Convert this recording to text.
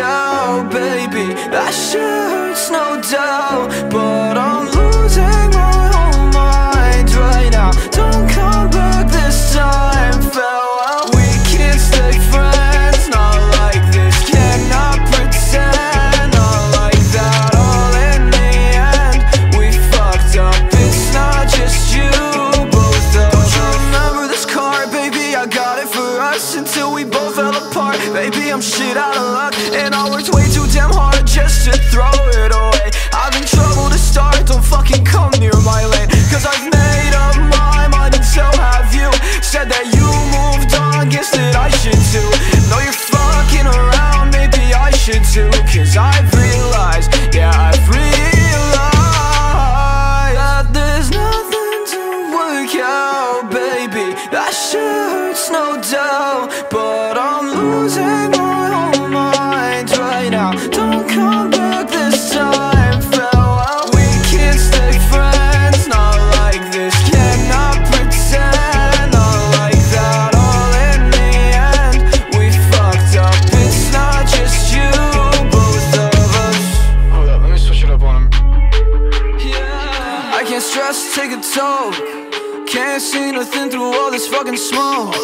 go, baby I shirt's no doubt, but I'm. Us until we both fell apart. Baby, I'm shit out of luck And I worked way too damn hard losing my whole mind right now. Don't come back this time, farewell. We can't stay friends, not like this. Cannot pretend, not like that. All in the end, we fucked up. It's not just you, both of us. Hold up, let me switch it up on him. I can't stress, take a toll. Can't see nothing through all this fucking smoke